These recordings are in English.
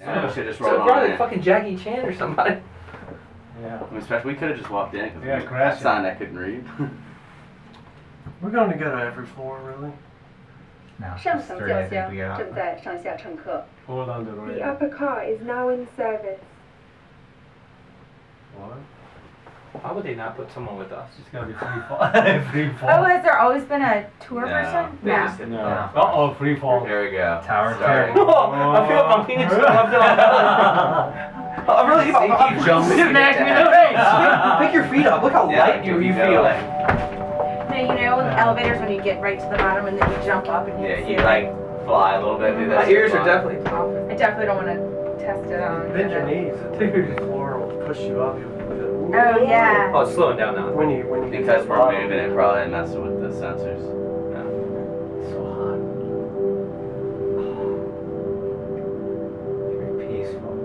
Yeah, we should just So roll on probably in. fucking Jackie Chan or somebody. Yeah. I mean, especially we could have just walked in because Yeah, we crash it. signed I couldn't read. We're going to go to every floor, really. No, 上 it's 层 three, 轿 I think 厢 we got. 正在上下乘客。 Hold on to the The radio. upper car is now in service. Why would they not put someone with us? It's gonna be free fall. free Oh, has there always been a tour No. person? They just did No. Uh oh, free fall. Here we go. Tower Sorry. turn. I feel my penis going up to my belly. I'm really See, keep jumping. Smack me in the face. Pick your feet up. Look how Yeah, light you, you go. feel. No, you know, with elevators when you get right to the bottom and then you jump up and you Yeah, can you see like fly a little bit. Do that My ears are fun. definitely popping. I definitely don't want to test it on. Bend your knees. The floor will push you up. Oh, yeah. Oh, it's slowing down now. When you when you Because we're bottom. moving it, probably messing with the sensors. So hot. Very peaceful.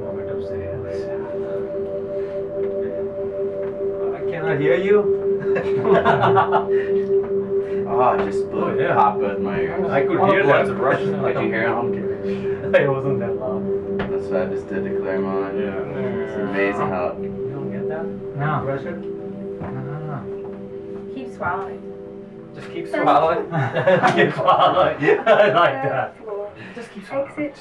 Moment of silence. I cannot hear you. Ah, oh, I just blew Oh, it. yeah. Pop both my ears. I could hear bloods that. are rushing. Did you hear him? it wasn't that loud. That's what I just did to Claremont. It's amazing how. You don't get that? No. Pressure? No, no, no. Keep swallowing. Just keep swallowing. Keep swallowing. I like that. Just keep swallowing. Exit